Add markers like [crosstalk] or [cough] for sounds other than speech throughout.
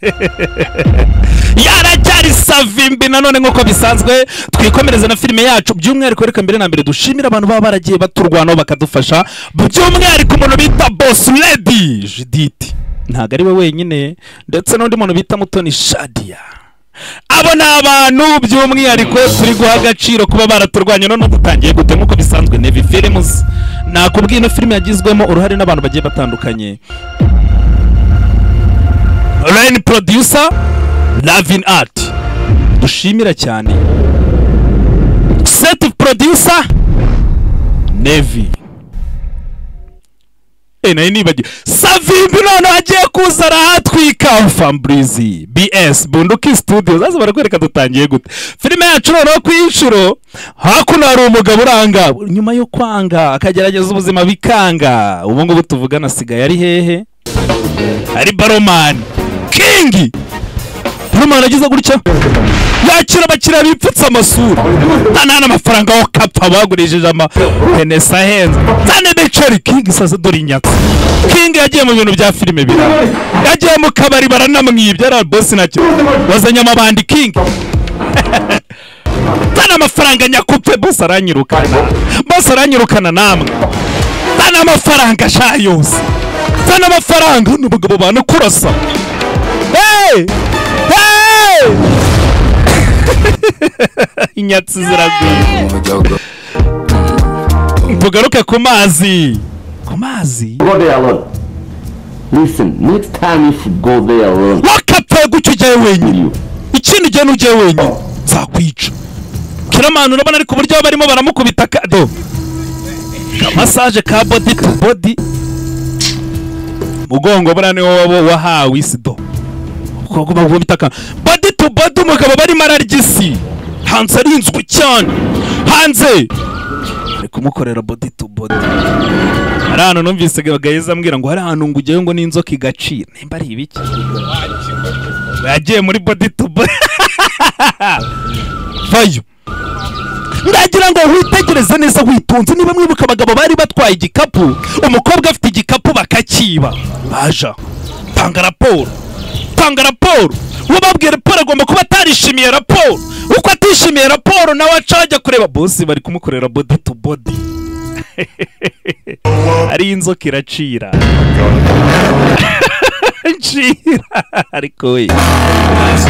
[laughs] yaracyari savimbi nanone nk'uko bisanzwe twikomereza na filime yacu by'umwihariko reka mbere na mbere dushimire abantu baba baragiye baturwanaho bakadufasha by'umwihariko umuntu bita boss lady judith. Ntabwo ari we wenyine ndetse n'undi muntu bita mutoni shadia. Abo ni abantu by'umwihariko turi guha agaciro kuba baraturwanya none dutangiye gute? Nk'uko bisanzwe nevi films. Nakubwiye ino filime yagizwemo uruhare n'abantu bagiye batandukanye. Rain producer Lavin Art. Dushimira cyane. Set producer Nevi. Eh na yo nibagiwe. Savimbi none agiye kuza arahatwika Fambrizi BS Bunduki Studio. Zaza barakwereka dutangiye gute. Filime yacu noneho ku inshuro hakuno hari umugabo uranga. Nyuma yo kwanga akagerageza ubuzima bikanga. Ubu ngubu tuvugana asigaye ari hehe? Ari baromani. Kingi baromani agize gutya? Yakira abakiriya bipfutse amasura. Nta n'amafaranga wo kapfa bagurishije amapenesi ahenze. Zane beceri kingi sasa dore inyatsi. Kingi yagiye mu bintu bya filime bira yagiye mu kabari baranamwibye ari bosi na cyo wazanye amabandi kingi [laughs] zana amafaranga nyakupfe bose aranyirukana. Bose aranyirukana namwe. Zana amafaranga sha yose. Zana amafaranga hano abagabo banakurasa hey! hey! [laughs] inyatsi ziraguye. Tugaruke ku mazi. Ku mazi. Listen, next time you go there alone, wakapfuye gutyo ujyayo wenyine? Ikindi gihe n'ujyayo wenyine? Nzakwica. Kiramani urabona ariko uburyo barimo baramukubita kado masaje ka body to body. Mugongo buriya niwo wahawe isi do ubwoko bakubita ka body to body umugabo barimo ararya isi hanze arinzwe cyane hanze. Ari kumukorera body to body. Hari ahantu numvise gaheza ambwira ngo hari ahantu ngo ujyayo ngo n'inzoka igacira. Nimba ari ibiki? Yagiye muri body to body [laughs] vayo. Ndagira ngo witegereze neza witonze niba mwibuka abagabo bari batwaye igikapu umukobwa afite igikapu bakakiba. Baja. Tanga raporo. Tanga raporo. Ubabwira raporo agomba kuba atarishimiye raporo. Uko atishimiye raporo nawe aca ajya kureba. Bose bari kumukorera bodi tu bodi [laughs] ari inzoka iracira. [laughs] Nshira ariko we.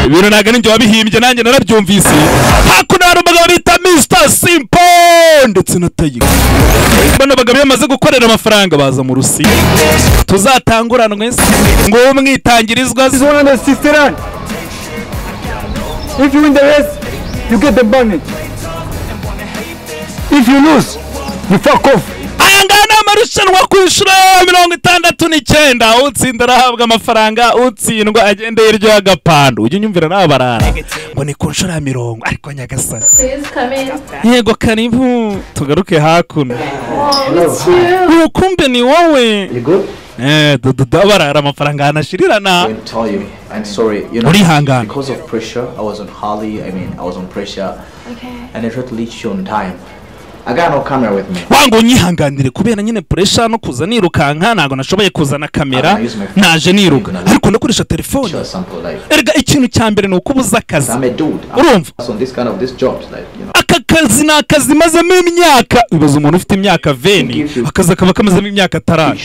Ibintu ntabwo ari njye wabihimbye nanjye narabyumvise. Hakuno hari umugabo bita Mr simpo ndetse na Tayiga bano bagabo bamaze gukorera amafaranga baza mu rusi tuzatanguranwe ngo umwitangirizwa This is one of the sister run. If you win the race, you get the money. If you lose, you fuck off. Amarushanwa ku inshuro ya mirongo itandatu n'icyenda utsinda arahabwa amafaranga utsindwa agenda yiryoha agapanda ujya unyumvira nawe barara ngo ni ku nshuro ya mirongo ariko nyagasani yego karibu tugaruke hakuno Oh, it's you. ubu kumbe ni wowe You good? eh barara amafaranga hanashirirana I tell you, I'm sorry. You know, Urihangana. because of pressure, I was on Harley. I mean, I was on pressure, Okay. and I tried to reach you on time. I got no camera with me. wanga unyihanganire kubera nyine puresha no kuza nirukanka ntabwo nashoboye kuzana kamera naje niruka. Ariko ndakoresha telefone. erega ikintu cya mbere ni ukubuza akazi. Urumva I'm on this kind of this jobs, like you know. aka kazi ni akazi mazemo imyaka. Ibaza umuntu ufite imyaka veni. Akazi kakaba kamazemo imyaka. And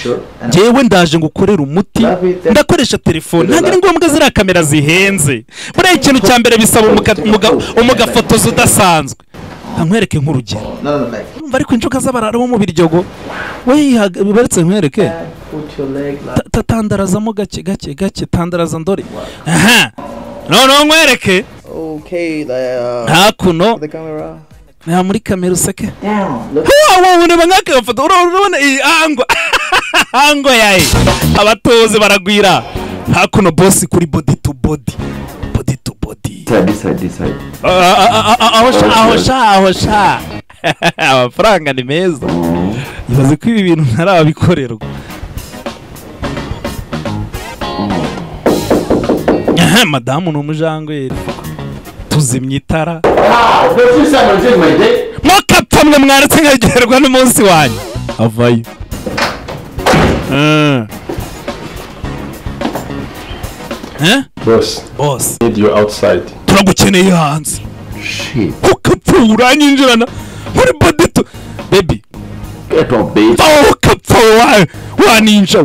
njyewe ndaje ngo ukorere umuti ndakoresha telefone. Ntabwo ari ngombwa ziriya kamera zihenze. Buriya ikintu cya mbere bisaba umuga- umuga- umugafotozi udasanzwe. Nkwereke nk'urugero. No, no, no, like. urumva ariko inzoka z'abarara bo mu biryogo we yihaga bibaretse nkwereke Put your leg like. Ta- ta- tandarazamo gake gake. Gake tandaraza ndore aha noneho nkwereke Okay, the uh, hakuno the camera. nta muri kamera useke. Down. Look. wowe ureba nk'aka gafoto urabona urabona iyi angwa [laughs] angwa yawe abatozi baragwira. Hakuno bosi kuri body to body. Body. Ah, ah, ah, ah, aho sha aho sha amafaranga ni meza. Ibaze ko ibi bintu ntarabikorerwa madamu ni umujangweri tuzimya itara. Mukapfa mwe mwaretse nkaryoherwa n'umunsi wanyu. Avayo. Ah. Eh? Bose turagukeneye hanze. Ukapfa uranyinjirana muri bodito bebi ukapfa wa waninja.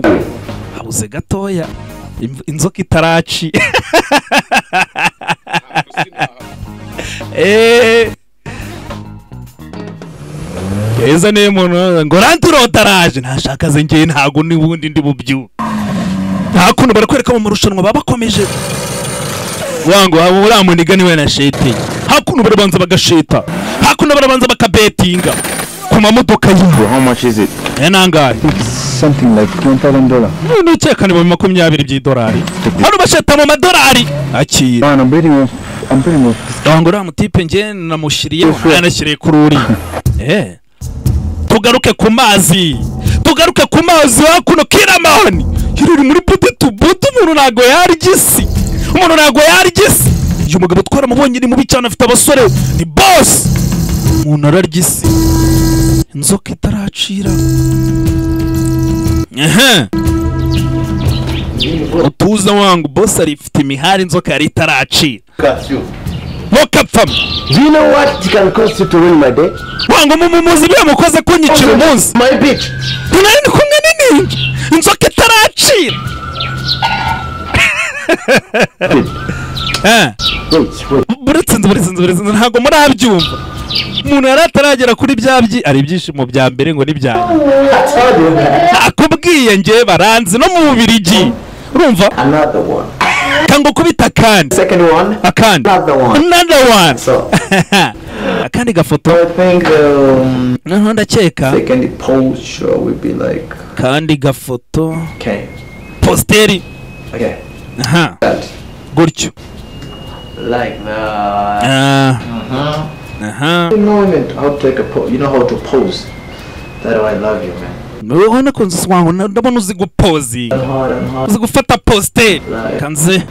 Habuze gatoya. Inzoka itaraci. [laughs] Eh. keza niyo umuntu ngo rantirotaraje ntashaka ze ngewe ntago n'ubundi ndi bubyuke nta kuntu barakwereka mu marushanwa baba bakomeje. Wangu abo uriya muniga ni we na shete? Hakuno barabanza bagasheta. Hakuno barabanza bakabetinga. Ku mamodoka yabo How much is it? aya nangahe? Something like ten thousand dollars. nukeka ni mu makumyabiri by'idolari hano basheta mu madolari. Akira. Man, I'm betting off. I'm betting off. wangu uriya mutipe njye namushyiriye yanashyiriye kuri uri [laughs] eh. Tugaruke ku mazi. Tugaruke ku mazi hakuno kiramani yuri muri buditu budu umuntu ntago yarya isi. Umuntu ntago yarya isi. Uyu mugabo twaramubonye ni mubi cyane afite abasore ni bosi umuntu ararya isi. Inzoka itaracira. Utuza wangu bosi arifite imihari inzoka yari itaracira. Ntukapfamo Do you know what it can cost you to ruin my day? wangu mumuzi ibyo mukoze kunyicira umunsi My bitch. tunari ndi kumwe n'ininja inzoka itaracira [laughs] Eh, buretse inzu buretse inzu buretse inzu ntabwo murabyumva. Umuntu yari ataragera kuri bya byi ari ibyishimo bya mbere ngo n'ibya nyuma. I told you. nakubwiye ngewe baranzi no mu bubirigi. Urumva? Kanga ukubita akandi. Akandi. Another one. [laughs] akandi gafoto. Think um, noneho ndakeka. kandi gafoto. positeri aha. Gutyo urabona ko ndabona uzi hard. uzi gufata positeri kanze.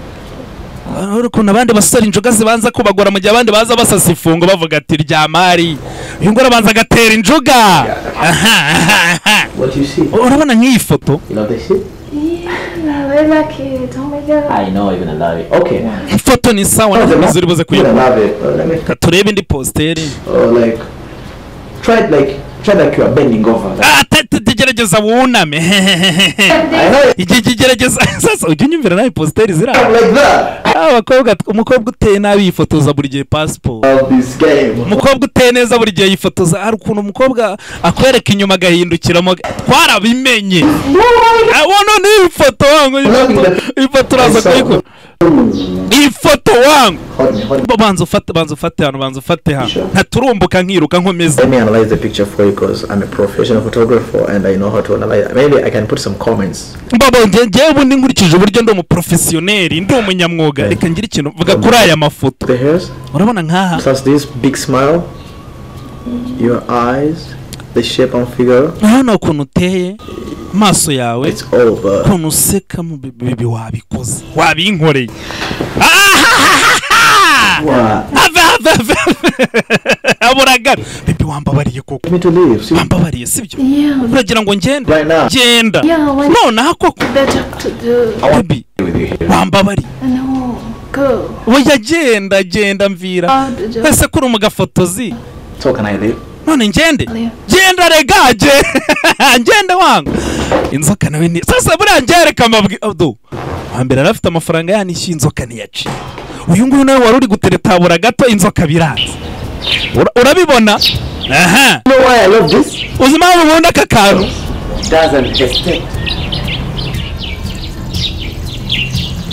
Ukuntu abandi basore injoga zibanza kubagora mu gihe abandi baza basasa ifungo bavuga ati ryamari uyu nguyu arabanza agatera injoga urabona nk'iyi foto. Oh ifoto ni sawa ntabwo uri buze kuyibona. Reka turebe indi positeri You are bending over. Ah, te- te- tegerageza wuname. I know igihe kigerageza [laughs] sasa ujya unyumvira nawe positeri ziri aho abakobwa umukobwa uteye nabi yifotoza buri gihe pasiporo umukobwa uteye neza buri gihe yifotoza. Hari ukuntu umukobwa akwereka inyuma agahindukiramo. Twarabimenye. Ah, ifoto wangu ifoto ifoto uraza kuyikora. Ifoto wangu. Banza ufate banza ufate hano banza ufate hano. Ntaturumbuka nkiruka nkomeza Let me analyze the picture for you because I'm a professional photographer and I know how to analyze. Maybe I can put some comments. mbabo nge- ngewe ubundi nkurikije uburyo ndi umuprofesiyoneri ndi umunyamwuga. Reka ngire ikintu mvuga kuri aya mafoto. Urabona nk'aha. Plus this big smile, your eyes, the shape and figure. urabona ukuntu uteye amaso yawe It's over. ukuntu useka mu bi- bibi wabikoze. Wabinkoreye! [laughs] What? ave ave ave aburagara bibi wambabariye koko. Wambabariye sibyo? Uragira ngo ngende? Genda nonaha koko. bibi wambabariye. Oya genda genda mvira. Ese kuri mu none ngende genda rega ge [laughs] ngende wanga inzoka nawe ni sasa buriya ngereka amabwi ado hambere yari afite amafaranga yanishyuye inzoka ntiyaciye uyu nguyu nawe wari uri guteretabura gato inzoka biranze Ura- urabibona? Aha. You know why I love this? uzi impamvu nkunda aka kantu.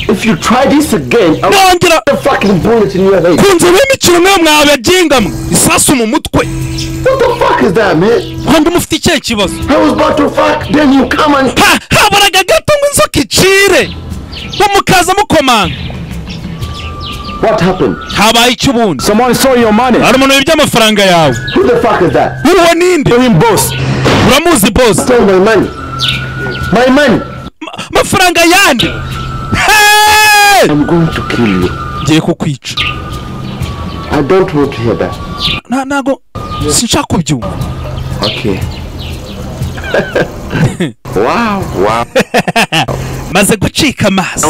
If you try this again, I'll nongera put a fucking bullet in your head. ku nzu y'imikino mwe isasu mu mutwe. What the fuck is that, man? kandi mufite ikihe kibazo I was about to fuck, then you come and ha haburaga gato ngo inzoka icire ngo mukaza mukomanga what happened? habaye icyo ubundi Someone saw your money. hari umuntu wibye amafaranga yawe Who the fuck is that? uwo ninde Him boss. uramuzi bosi Stole my money. My money. Ma- amafaranga yandi Hey! I'm going to kill you. ngiye kukwica I don't want to hear that. Na- ntago sinshaka kubyumva Okay. [laughs] wow, wow. maze gucika amaso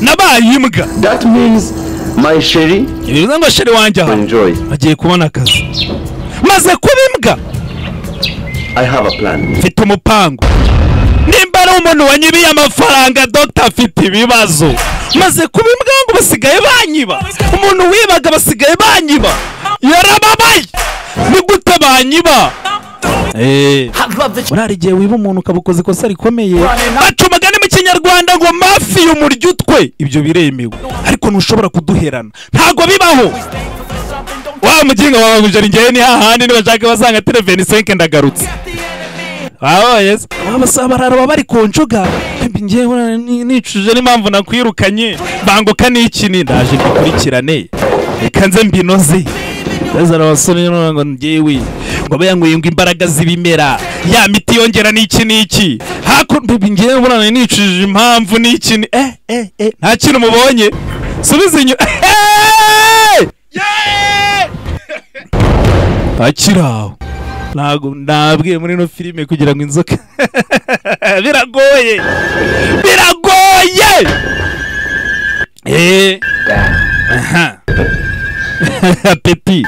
nabaye imbwa. That means my Sherry bivuze ngo sheri wanjye aha? Enjoy. agiye kubona akazi. Maze kuba imbwa. I have a plan. mfite umupangu. Nimba ari umuntu wanyibiye amafaranga dogita afite ibibazo. Maze kuba imbwa ngo basigaye banyiba. Umuntu wibaga basigaye banyiba. Yarababaye. Ni gute banyiba Eh, urara igihe wiba umuntu ukaba ukoze ikosa rikomeye. Baca umugani mu kinyarwanda ngo mafi umurya utwe. Ibyo biremewe. Ariko ntushobora kuduherana. Ntabwo bibaho. Wa muginga wawe ujari ngewe ni hahandi nibashaka basanga telefone senke ndagarutse. Abasaba barara baba bari ku njuga. Ngewe ni- nicuje n'impamvu nakwirukanye. Banguka n'ikini ndaje mbikurikirane reka nze mbinoze. Bazara abasore ngo ngewe ngo abe yanyweye ngo imbaraga z'ibimera. Ya miti yongera n'iki n'iki? Hakuno ngewe burana nicuje impamvu n'iki ni eh eh eh nta kintu mubonye. Subiza inyuma akiri aho. Ntabwo nabwiye muri ino filime kugira ngo inzoka. [laughs] Biragoye. Biragoye! Eee aha. Peti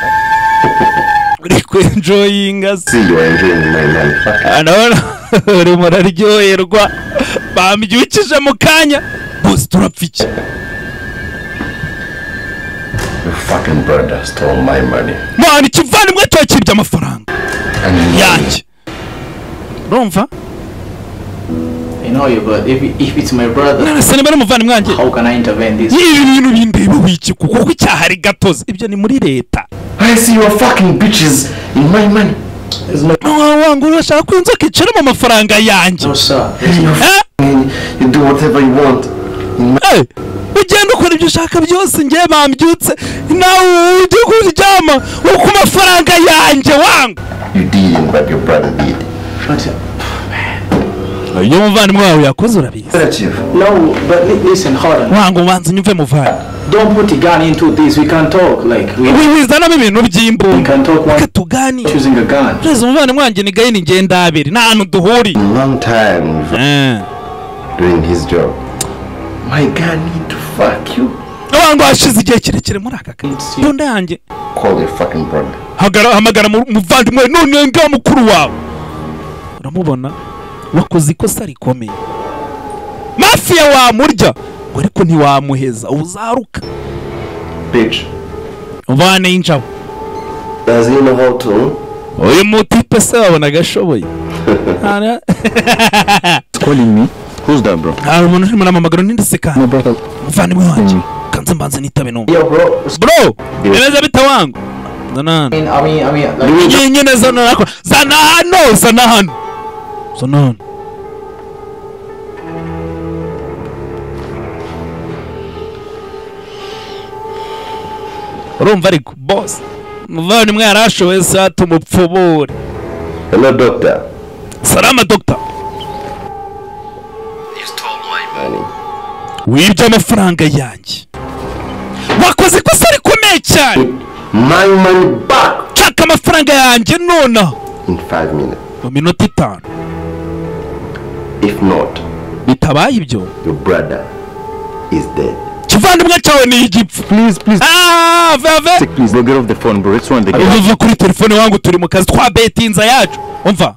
uri kwenjoyinga se See you are enjoying my money. Fuck. ndabona urimo uraryoherwa bambyukije mu kanya bose turapfa iki mwana ikivandimwe cyawe kibye amafaranga? Yanjye. Urumva know you, but if, if it's my brother, narasa niba ari umuvandimwe wanjye how can I intervene this? ibi bintu bindeba wiki kuko icyaha ari gatozi ibyo ni muri leta I see you are fucking bitches in my money. Wanga urashaka ko inzoka icira mu mafaranga yanjye. Eh? Eh, ugenda ukora ibyo ushaka byose ngewe bambyutse nawe ujye kuryama ku mafaranga yanjye wanga you didn't, but your brother did. Iyo umuvandimwe wawe yakoze urabizi Chief. no, but li- listen, hold on. wanga ubanza unyumve muvandi Don't put a gun into this. We can talk. Like, we, wizanamo ibintu by'imbunda can talk one reka tuganire choosing a gun. reza umuvandimwe wanjye ni gahini ngenda abiri nta hantu duhuriye Long time Eh. doing his job. My need to fuck you. hashize igihe kirekire muri aka kazi imbunda yanjye Call your fucking brother. hagara hamagara mu- umuvandimwe none nga mukuru wawe uramubona wakoze ikosa rikomeye. Mafiya wamurya ngo ariko ntiwamuheza uzaruka. Bitch. uvane injabo. Does he know how to? uyu mutipe se wabonaga ashoboye [laughs] Hari- hari umuntu urimo uramamagara n'indi brother. umuvandimwe wanjye. Kanze mbanze nitabe Yo, bro. bimeze bite wangu. Zana hano. Nyine zana hano zana hano. Hano urumva ariko boss. Umuvandimwe yari ashoboye se tumupfubure Hello, doctor. salama money. wibye amafaranga yanjye wakoze ikosa rikomeye cyane My money back. Nshaka amafaranga yanjye nonaha in five minutes. mu minota itanu bitabaye ibyo. kivandimwe cyawe ni igipfu please. Ah, uva kuri telefone wangu turi mu kazi. Twabetinza yacu. Umva?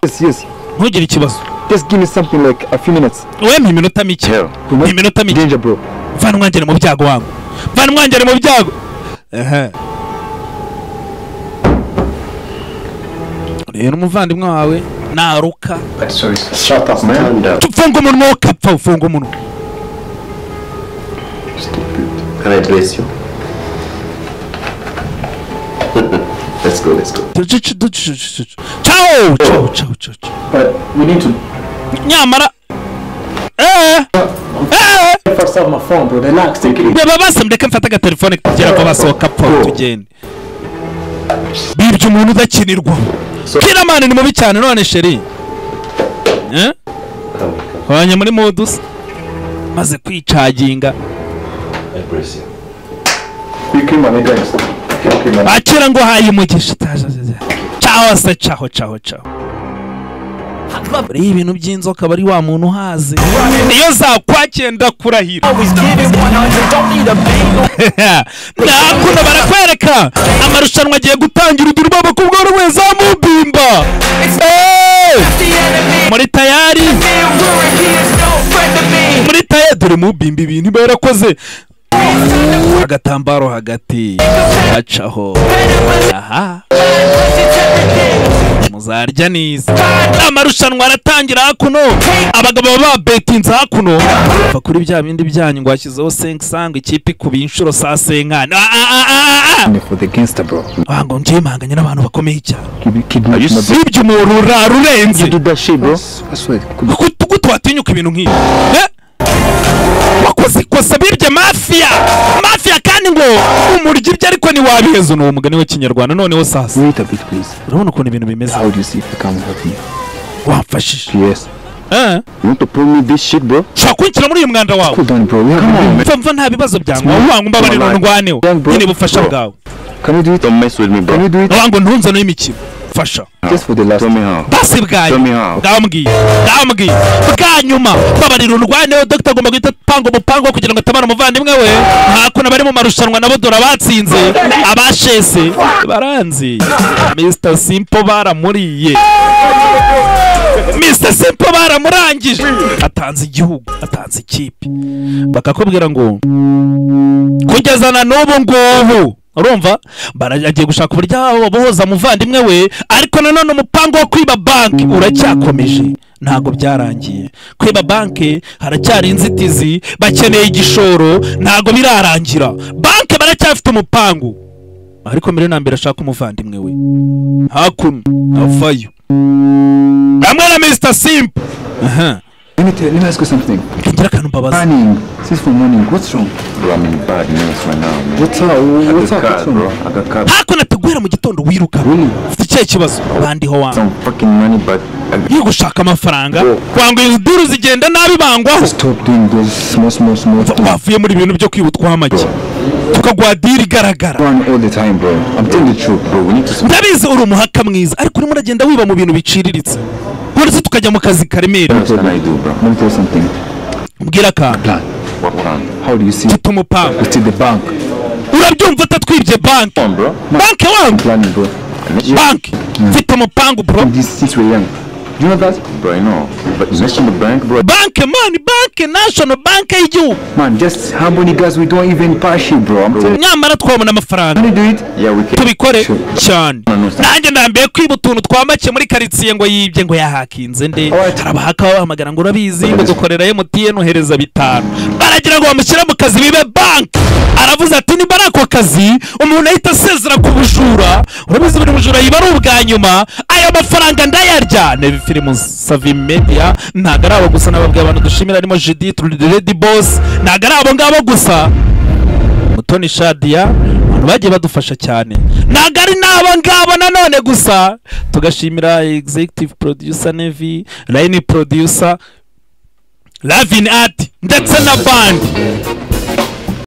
Ntugire ikibazo. Just give me something like a few minutes. we mpa iminota mike. Ni iminota mike. Mvana umwangere mu byago wangu. Mvana umwangere mu byago. Rero umuvandimwe wawe. Naruka but sorry. sir. Shut up, man. Stand up. ufunga umunwa ukapfa ufunga umunwa let's go, let's go. ciao ciao ciao ciao. But we need to nyamara eh eh first have my phone, bro. Relax, take it easy. reba basi mureke mfate agatelefone kugira ngo basohoka apfa tugende bibye umuntu udakinirwaho kiramani ni mubi cyane none sheri eh? Wanya muri modus? Maze kwicaginga. Akira ngo haye umugisha caho se caho caho caho. Buriya ibintu by'inzoka aba ari wa muntu uhaze. Iyo zakwakenda kurahira nakuno barakwereka. Amarushanwa agiye gutangira ugira ubwoba ko bworo weza mubimba. Eh! muri tayari. Muri tayari. Dore mubimba ibintu iba yarakoze. Agatambaro hagati. Acaho aha. Muzarya neza. Amarushanwa aratangira hakuno. Abagabo baba babetinze hakuno. Bava kuri bya bindi byanyu ngo hashyizeho senkisanga ikipe ikubiye inshuro saa senkani Ah, ah, ah. For the gangster, bro. Ngo njye mpanganye n'abantu bakomeye cyane. Keep, keep Are you sibye umuntu urenze gute watinyuka ibintu nk'ibi. Eh? wakoze ikosa bibye mafiya mafiya kandi ngo umurya ibyo ariko ntiwabiheza ni uwo mugani w'ikinyarwanda noneho sasa wait a bit, please. Urabona ukuntu ibintu bimeze How do you see if you can help me? wamfashije Yes. Eh? You want to prove me this shit, bro? ushobora kunshyira muri uyu mwanda wawe mva nta bibazo byangu wanga umbabarira ndwaneho nyine ubufasha Bro. bwawe Can you do it? Don't mess with me, bro. Can you do it? ngo ntunzane imikino fasha. Just for the last. Tell me how. basi bwanyu bwambwiye bwambwiye bwa nyuma. Babarira urwaneho dogita agomba guhita apanga umupango kugira ngo atabara umuvandimwe we. Hakuno bari mu marushanwa nabo dore abatsinze abashese baranzi. Mr simpo baramuriye. Mr simpo baramurangije. Atanze igihugu atanze ikipe. Bakakubwira ngo kugeza na n'ubu ngubu urumva? Bara- agiye gushaka uburyo bohoza umuvandimwe we ariko nanone umupango wo kwiba banki uracyakomeje. Ntabwo byarangiye. Kwiba banki haracyari inzitizi bakeneye igishoro ntabwo birarangira. Banki baracyafite umupango ariko mbere na mbere ashaka umuvandimwe we. Hakuno avayo hamwe na mr simp aha. Let me tell. Let me ask you something. Morning. Since for morning. What's wrong? Bro, I'm in bad news right now, man. What's up? I What's got up? What's wrong? I got caught. hakuno ati guhera mu gitondo wiruka Really? ikihe kibazo bandiho wangu Some fucking money, but iyo gushaka amafaranga kwanga izi duru zigenda nabi bangwaho Stop doing those small, small, small wavuye muri ibintu byo kwibutwa amagi tukaguha diri igaragara. Run all the time, bro. I'm telling the truth, bro. We need to. ndabizi uri umuhaka mwiza ariko urimo uragenda wiba mu bintu biciriritse. Ndetse tukajya mu kazi karemera mbwira akantu Plan. What plan? How do you see? mfite bank. urabyumva atatwibye banki banki wangu banki mfite umupango bro. You know that? Bro, I know. But the bank, bro. Bank, man, bank, national Bank y'igihugu Man, just how many guys we don't even pass you, bro. I'm telling you. nyamara twabona amafaranga Can you do it? Yeah, we can. tubikore be cyane no, stop. nanjye ndambiye kwiba utuntu twa make muri karitsiye ngo yibye ngo yahakinze nde Alright. bahamagara ngo urabizi ngo dukorera MTN uhereza bitanu baragira ngo bamushyire mu kazi bibe banki aravuze ati niba ari ako kazi umuntu ahita asezera ku bujura. Urabizi buri bujura yiba ari ubwa nyuma ayo mafaranga ndayarya. Ni filimu savi media. Ntabwo ari abo gusa nababwiye abantu dushimira harimo judith redi bosi ntabwo ari abo ngabo gusa. Mutoni shadiya abantu bagiye badufasha cyane. Ntabwo ari n'abo ngabo nanone gusa. Tugashimira executive producer nevi line producer lavin art ndetse na band